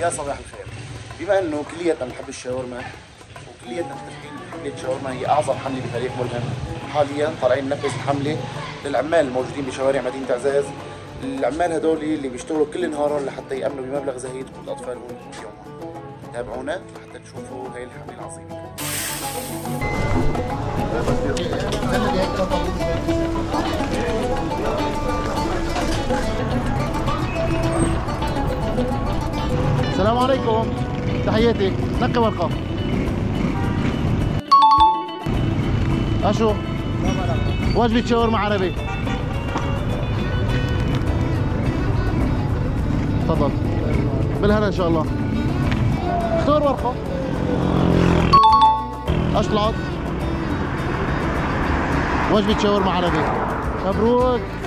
يا صباح الخير. بما إنه كلياتنا بنحب الشاورما وكلياتنا متفقين حملة الشاورما هي أعظم حملة بفريق ملهم. حاليا طالعين ننفذ حملة للعمال الموجودين بشوارع مدينة عزاز العمال هدول اللي بيشتغلوا كل نهارهم لحتى يأمنوا بمبلغ زهيد كل اطفالهم يومهم تابعونا لحتى تشوفوا هاي الحملة العظيمة. السلام عليكم. تحياتي. نقي ورقة أشو؟ وجبة شاورما عربي. تفضل. بالهنا إن شاء الله. اختار ورقة. أشطلعت. وجبة شاورما عربي. مبروك.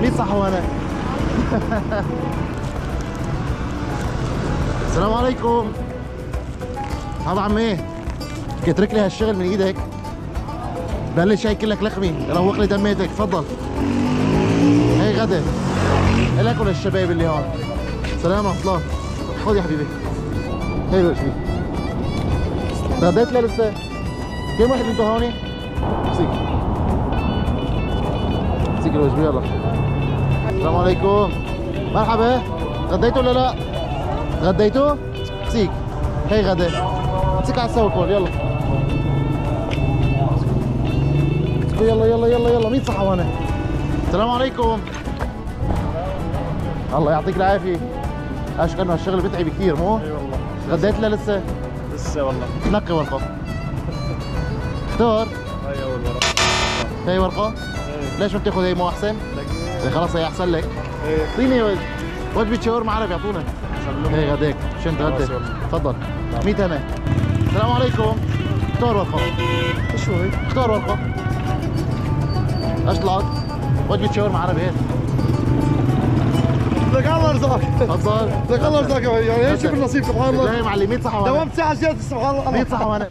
مين صح وأنا؟ السلام عليكم. هذا عم إيه؟ اترك لي هالشغل من إيدك. بلش هي كلك لخمي روق لي دميتك. تفضل. هي غدا. لك وللشباب اللي هون. سلام ورحمة الله. خذ يا حبيبي. هي له شيء غديت لا لسه؟ كم واحد أنتوا هوني؟ امسك امسك الوجبه يلا. السلام عليكم. مرحبا. غديتوا ولا لا؟ غديتوا؟ امسك هي غدا. امسك على السوا كول يلا. يلا يلا يلا يلا. مين صحى وأنا؟ السلام عليكم. الله يعطيك العافية. أشكر إنه الشغل بتعب كثير مو؟ إي والله. غديت لا لسه؟ لسه والله. نقي ورقة. اختار هاي أول ورقة. هي ورقة. ليش ما بتاخذ هي مو أحسن؟ لكن خلاص هي أحسن لك. اعطيني وجبه شاورما عربي؟ أعطونا. هي غداك عشان تغدى خلاص يلا. تفضل. 100 هنا السلام عليكم. اختار ورقه شو هي؟ اختار ورقه اشطلعت وجبه شاورما عربي؟ هات لك الله يرزقك. تفضل. لك الله يرزقك يعني إيش بالنصيب؟ سبحان الله. لا يا معلم 100 صحه وأنا دوام ساعة زيادة سبحان الله. 100 صحه وأنا